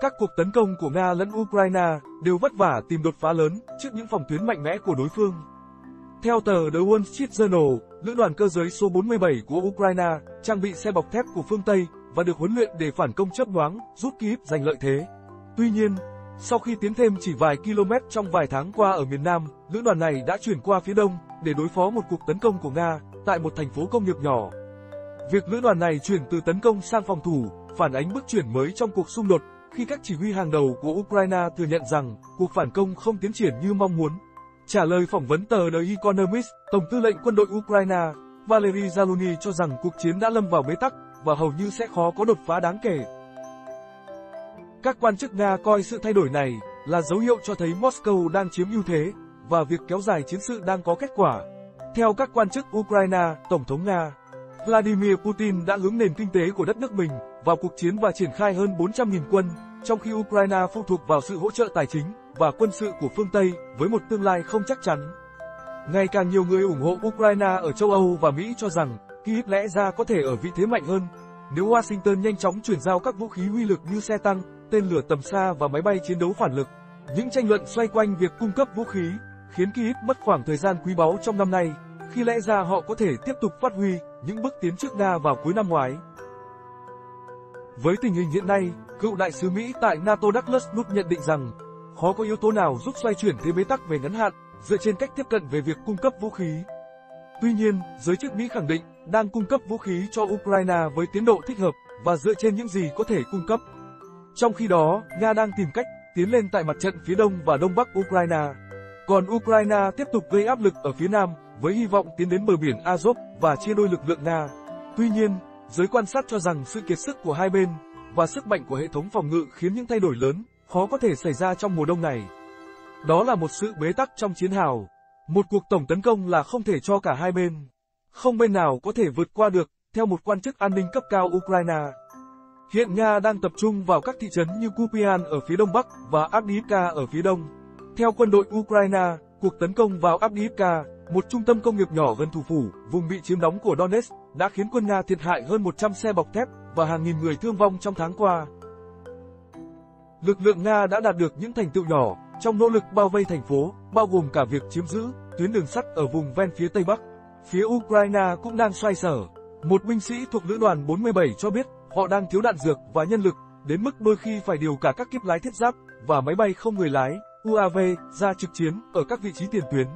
Các cuộc tấn công của Nga lẫn Ukraine đều vất vả tìm đột phá lớn trước những phòng tuyến mạnh mẽ của đối phương. Theo tờ The Wall Street Journal, lữ đoàn cơ giới số 47 của Ukraine trang bị xe bọc thép của phương Tây và được huấn luyện để phản công chớp nhoáng, giúp Kyiv giành lợi thế. Tuy nhiên, sau khi tiến thêm chỉ vài km trong vài tháng qua ở miền Nam, lữ đoàn này đã chuyển qua phía đông để đối phó một cuộc tấn công của Nga tại một thành phố công nghiệp nhỏ. Việc lữ đoàn này chuyển từ tấn công sang phòng thủ phản ánh bước chuyển mới trong cuộc xung đột khi các chỉ huy hàng đầu của Ukraine thừa nhận rằng cuộc phản công không tiến triển như mong muốn. Trả lời phỏng vấn tờ The Economist, Tổng tư lệnh quân đội Ukraine Valery Zaluni cho rằng cuộc chiến đã lâm vào bế tắc và hầu như sẽ khó có đột phá đáng kể. Các quan chức Nga coi sự thay đổi này là dấu hiệu cho thấy Moscow đang chiếm ưu thế và việc kéo dài chiến sự đang có kết quả. Theo các quan chức Ukraine, Tổng thống Nga Vladimir Putin đã hướng nền kinh tế của đất nước mình vào cuộc chiến và triển khai hơn 400.000 quân, trong khi Ukraine phụ thuộc vào sự hỗ trợ tài chính và quân sự của phương Tây với một tương lai không chắc chắn. Ngày càng nhiều người ủng hộ Ukraine ở châu Âu và Mỹ cho rằng Kyiv lẽ ra có thể ở vị thế mạnh hơn nếu Washington nhanh chóng chuyển giao các vũ khí uy lực như xe tăng, tên lửa tầm xa và máy bay chiến đấu phản lực. Những tranh luận xoay quanh việc cung cấp vũ khí khiến Kyiv mất khoảng thời gian quý báu trong năm nay, khi lẽ ra họ có thể tiếp tục phát huy những bước tiến trước Nga vào cuối năm ngoái. Với tình hình hiện nay, cựu đại sứ Mỹ tại NATO Douglas Nutt nhận định rằng khó có yếu tố nào giúp xoay chuyển thế bế tắc về ngắn hạn dựa trên cách tiếp cận về việc cung cấp vũ khí. Tuy nhiên, giới chức Mỹ khẳng định đang cung cấp vũ khí cho Ukraine với tiến độ thích hợp và dựa trên những gì có thể cung cấp. Trong khi đó, Nga đang tìm cách tiến lên tại mặt trận phía đông và đông bắc Ukraine. Còn Ukraine tiếp tục gây áp lực ở phía nam với hy vọng tiến đến bờ biển Azov và chia đôi lực lượng Nga. Tuy nhiên, giới quan sát cho rằng sự kiệt sức của hai bên và sức mạnh của hệ thống phòng ngự khiến những thay đổi lớn khó có thể xảy ra trong mùa đông này. Đó là một sự bế tắc trong chiến hào. Một cuộc tổng tấn công là không thể cho cả hai bên. Không bên nào có thể vượt qua được, theo một quan chức an ninh cấp cao Ukraine. Hiện Nga đang tập trung vào các thị trấn như Kupian ở phía đông bắc và Avdiivka ở phía đông. Theo quân đội Ukraine, cuộc tấn công vào Avdiivka, một trung tâm công nghiệp nhỏ gần thủ phủ, vùng bị chiếm đóng của Donetsk, đã khiến quân Nga thiệt hại hơn 100 xe bọc thép và hàng nghìn người thương vong trong tháng qua. Lực lượng Nga đã đạt được những thành tựu nhỏ trong nỗ lực bao vây thành phố, bao gồm cả việc chiếm giữ tuyến đường sắt ở vùng ven phía Tây Bắc. Phía Ukraine cũng đang xoay sở. Một binh sĩ thuộc lữ đoàn 47 cho biết họ đang thiếu đạn dược và nhân lực, đến mức đôi khi phải điều cả các kiếp lái thiết giáp và máy bay không người lái UAV ra trực chiến ở các vị trí tiền tuyến.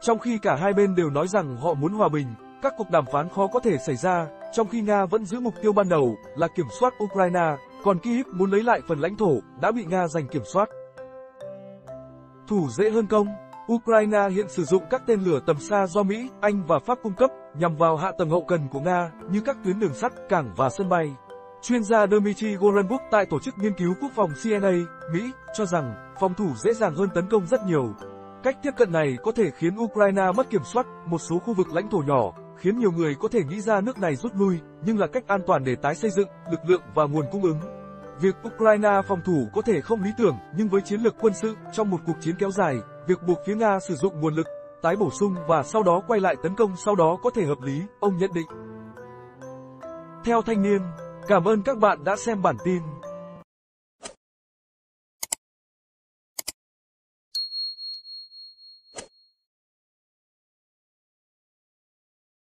Trong khi cả hai bên đều nói rằng họ muốn hòa bình, các cuộc đàm phán khó có thể xảy ra, trong khi Nga vẫn giữ mục tiêu ban đầu là kiểm soát Ukraine, còn Kyiv muốn lấy lại phần lãnh thổ đã bị Nga giành kiểm soát. Thủ dễ hơn công Ukraine hiện sử dụng các tên lửa tầm xa do Mỹ, Anh và Pháp cung cấp nhằm vào hạ tầng hậu cần của Nga như các tuyến đường sắt, cảng và sân bay. Chuyên gia Dmitry Gorenbuk tại Tổ chức Nghiên cứu Quốc phòng CNA, Mỹ, cho rằng phòng thủ dễ dàng hơn tấn công rất nhiều. Cách tiếp cận này có thể khiến Ukraine mất kiểm soát một số khu vực lãnh thổ nhỏ, khiến nhiều người có thể nghĩ ra nước này rút lui, nhưng là cách an toàn để tái xây dựng lực lượng và nguồn cung ứng. Việc Ukraine phòng thủ có thể không lý tưởng, nhưng với chiến lược quân sự trong một cuộc chiến kéo dài, việc buộc phía Nga sử dụng nguồn lực, tái bổ sung và sau đó quay lại tấn công sau đó có thể hợp lý, ông nhận định. Theo thanh niên, cảm ơn các bạn đã xem bản tin.